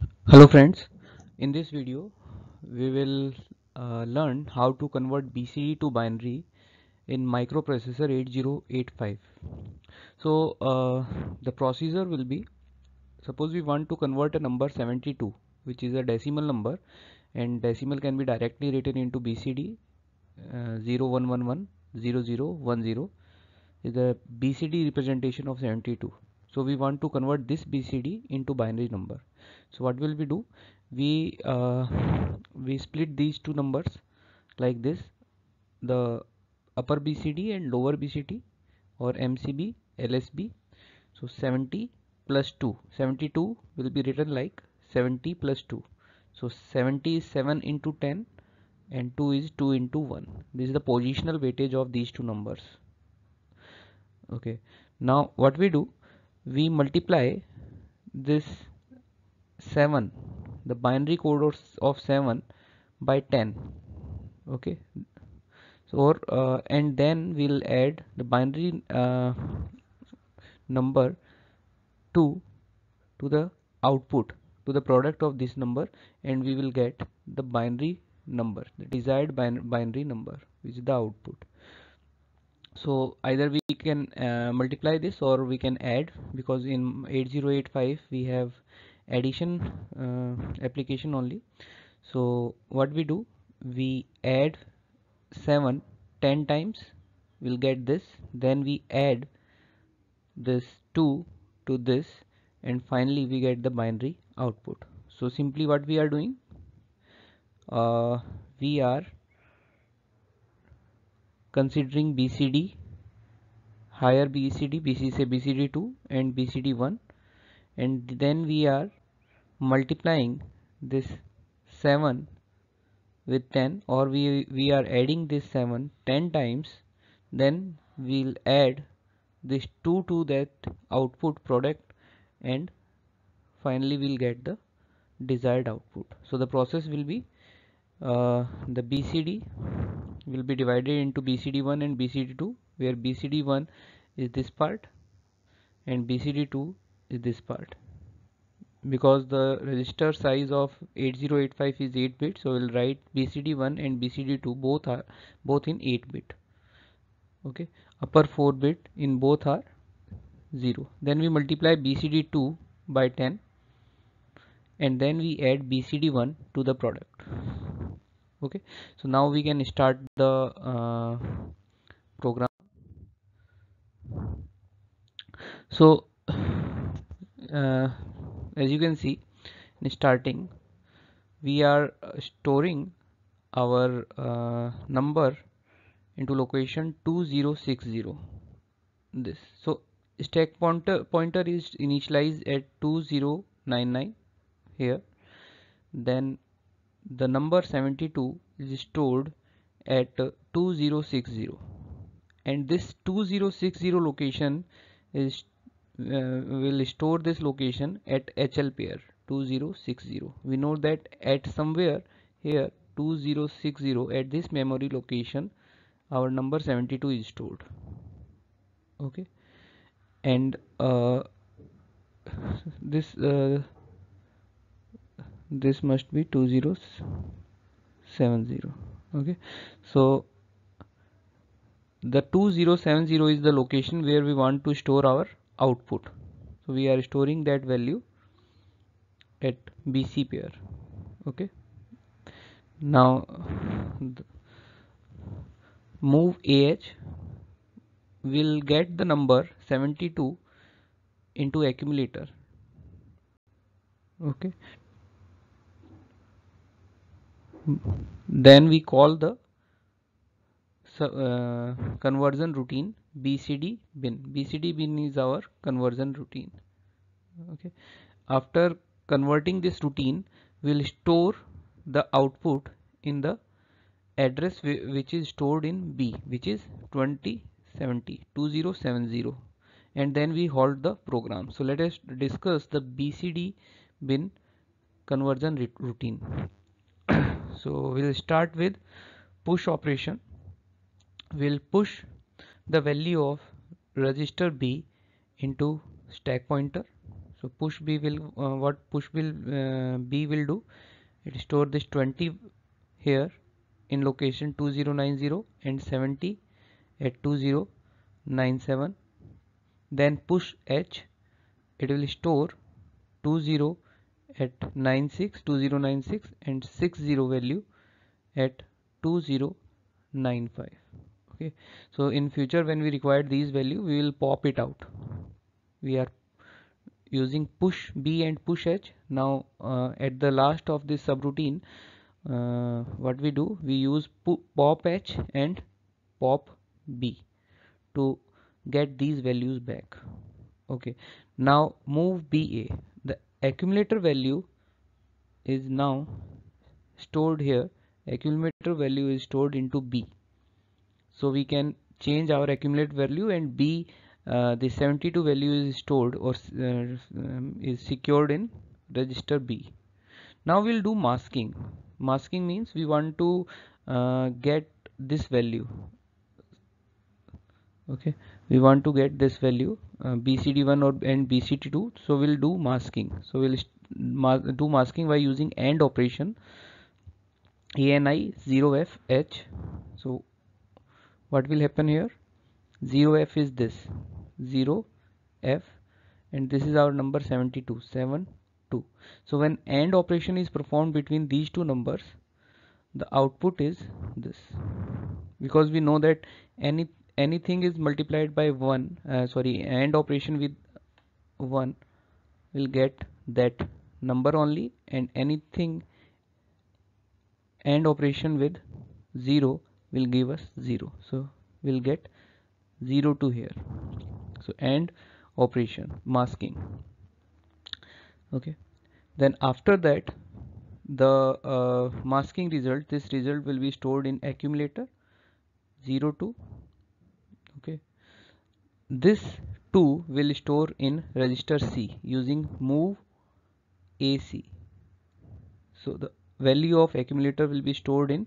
Hello friends, in this video we will uh, learn how to convert BCD to binary in microprocessor 8085. So uh, the procedure will be suppose we want to convert a number 72 which is a decimal number and decimal can be directly written into BCD uh, 0111 0010 is the BCD representation of 72 so we want to convert this BCD into binary number. So what will we do? We uh, we split these two numbers like this. The upper BCD and lower BCD or MSB LSB so 70 plus 2 72 will be written like 70 plus 2 so 70 is 7 into 10 and 2 is 2 into 1 this is the positional weightage of these two numbers. Okay. Now what we do we multiply this 7 the binary code of 7 by 10 okay? So uh, and then we'll add the binary uh, number 2 to the output to the product of this number and we will get the binary number the desired bin binary number which is the output so either we can uh, multiply this or we can add because in 8085 we have addition uh, application only. So what we do we add 7 10 times we'll get this. Then we add this 2 to this and finally we get the binary output. So simply what we are doing uh, we are considering BCD higher BCD BCD say BCD2 and BCD1 and then we are multiplying this 7 with 10 or we we are adding this 7 10 times then we'll add this 2 to that output product and finally we'll get the desired output. So the process will be uh, the BCD will be divided into BCD1 and BCD2 where BCD1 is this part and BCD2 is this part. Because the register size of 8085 is 8 bit so we'll write BCD1 and BCD2 both are both in 8 bit. Okay? Upper 4 bit in both are 0 then we multiply BCD2 by 10 and then we add BCD1 to the product okay. So now we can start the uh, program. So uh, as you can see in starting we are storing our uh, number into location 2060 this. So stack pointer pointer is initialized at 2099 here. Then the number 72 is stored at 2060 and this 2060 location is uh, will store this location at HL pair 2060 we know that at somewhere here 2060 at this memory location our number 72 is stored. Okay? And uh, this uh, this must be 2070 okay? So the 2070 is the location where we want to store our output. So we are storing that value at BC pair okay? Now move AH will get the number 72 into accumulator okay then we call the uh, conversion routine bcd bin. Bcd bin is our conversion routine. Okay. After converting this routine we'll store the output in the address which is stored in b which is 2070 2070 and then we halt the program. So let us discuss the bcd bin conversion routine so we'll start with push operation. We'll push the value of register B into stack pointer. So push b will uh, what push will uh, b will do it store this 20 here in location 2090 and 70 at 2097 then push h it will store 20 at 96 2096 and 60 value at 2095 okay? So in future when we require these value we will pop it out. We are using push b and push h. Now uh, at the last of this subroutine uh, what we do we use pop h and pop b to get these values back. Okay? Now move ba accumulator value is now stored here. Accumulator value is stored into b. So we can change our accumulate value and b uh, the 72 value is stored or uh, um, is secured in register b. Now we'll do masking. Masking means we want to uh, get this value okay. We want to get this value uh, bcd1 or and bcd2 so we'll do masking. So we'll ma do masking by using AND operation ani 0f h. So what will happen here? 0f is this 0f and this is our number 72 7 2 so when AND operation is performed between these two numbers the output is this. Because we know that any anything is multiplied by 1 uh, sorry AND operation with 1 will get that number only and anything AND operation with 0 will give us 0 so we'll get 0 to here. So AND operation masking. Okay. Then after that the uh, masking result this result will be stored in accumulator 0 to this 2 will store in register C using move AC so the value of accumulator will be stored in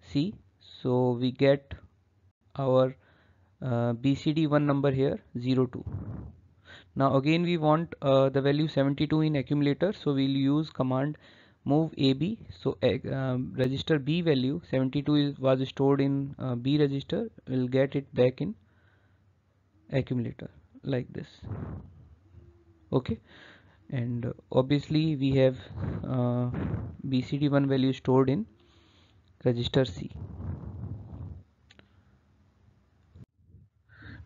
C. So we get our uh, BCD1 number here 02 now again we want uh, the value 72 in accumulator. So we'll use command move AB so uh, register B value 72 is, was stored in uh, B register. We'll get it back in accumulator like this. Okay? And uh, obviously we have uh, BCD1 value stored in register C.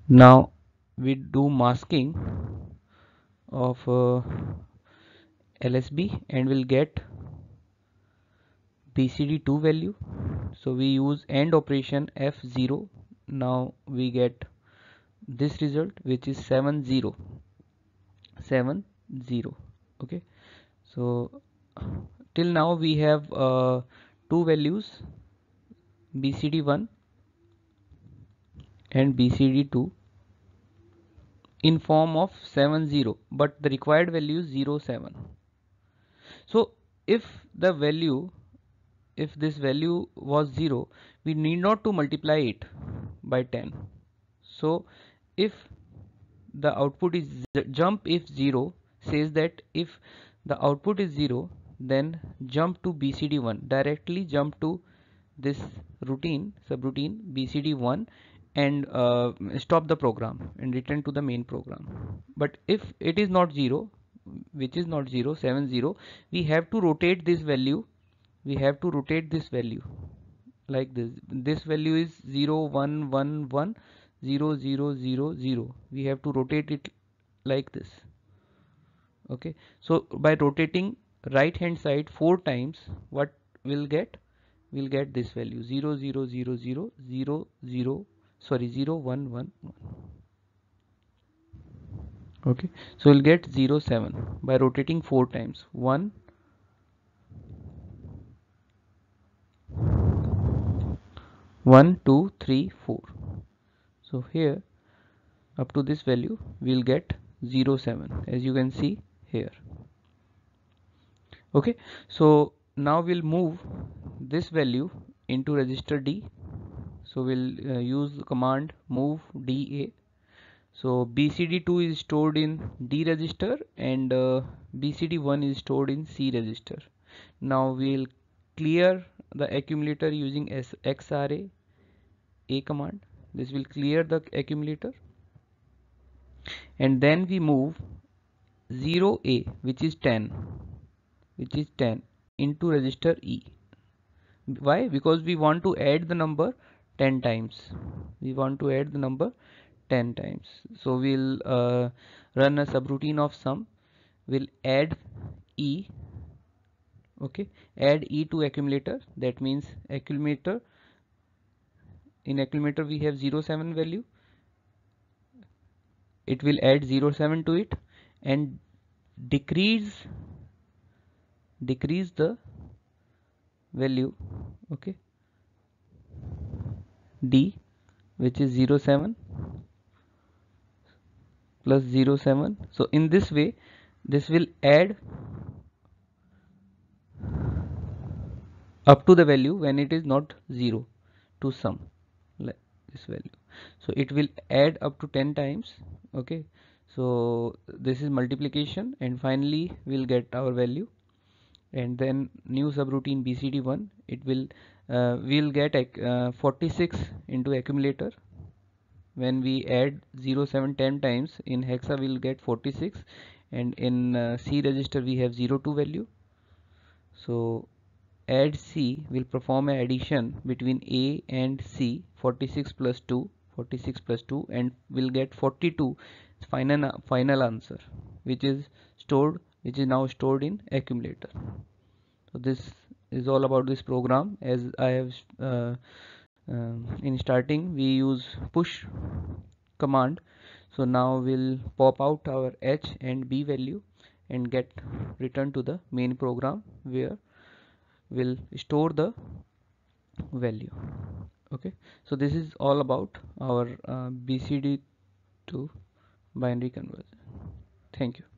Now we do masking of uh, LSB and we'll get BCD2 value. So we use AND operation F0 now we get this result which is 7 0 7 0 okay? So till now we have uh, two values BCD1 and BCD2 in form of 7 0 but the required value is 0 7 so if the value if this value was 0 we need not to multiply it by 10 so if the output is jump if 0 says that if the output is 0 then jump to bcd1 directly jump to this routine subroutine bcd1 and uh, stop the program and return to the main program. But if it is not 0 which is not 0 7 0 we have to rotate this value. We have to rotate this value. Like this. This value is 0 1 1 1 0 0 0 0 we have to rotate it like this. Okay. So by rotating right hand side four times what we'll get? We'll get this value 0 0 0 0 0 0 sorry 0 1 1 1 okay. So we'll get 0 7 by rotating four times. 1 1 2 3 4 so here up to this value we'll get 0 7 as you can see here. Okay so now we'll move this value into register D. So we'll uh, use the command move DA so BCD2 is stored in D register and uh, BCD1 is stored in C register. Now we'll clear the accumulator using XRA A command this will clear the accumulator. And then we move 0A which is 10 which is 10 into register E. Why? Because we want to add the number 10 times. We want to add the number 10 times. So we'll uh, run a subroutine of sum. We'll add E okay? Add E to accumulator. That means accumulator in accumulator we have 07 value. It will add 07 to it and decrease decrease the value okay? D which is 07 plus 07 so in this way this will add up to the value when it is not 0 to sum this value. So it will add up to 10 times okay? So this is multiplication and finally we'll get our value. And then new subroutine bcd1 it will uh, we'll get uh, 46 into accumulator. When we add 0 7 10 times in hexa we'll get 46 and in uh, c register we have 0 2 value. So add c will perform an addition between a and c 46 plus 2 46 plus 2 and we'll get 42 final final answer which is stored which is now stored in accumulator. So this is all about this program. As I have uh, uh, in starting we use push command. So now we'll pop out our h and b value and get return to the main program where we'll store the value. Okay? So this is all about our uh, bcd to binary conversion. Thank you